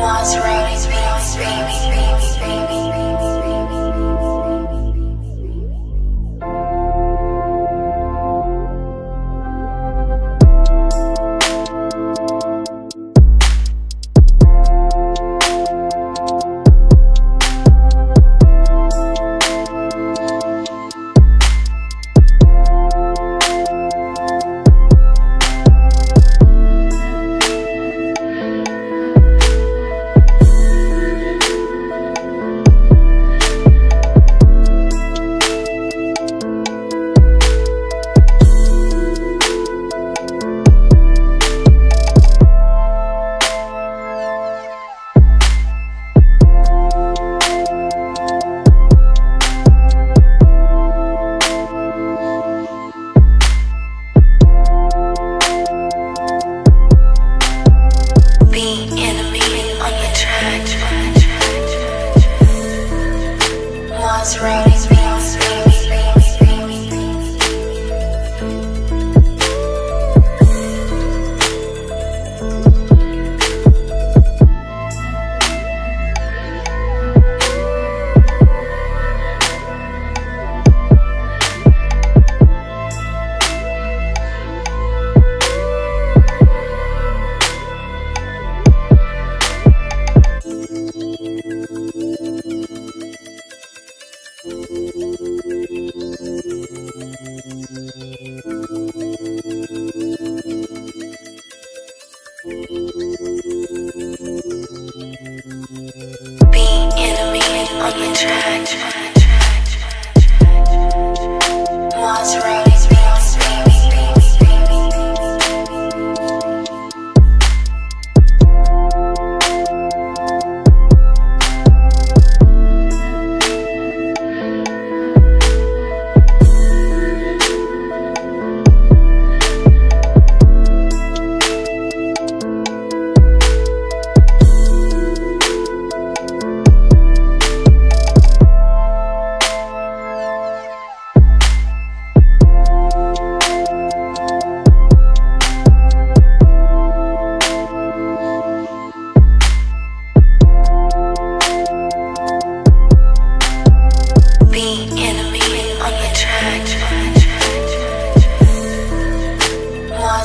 Maserati beats, beats, beats, Beats, track.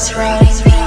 what's wrong.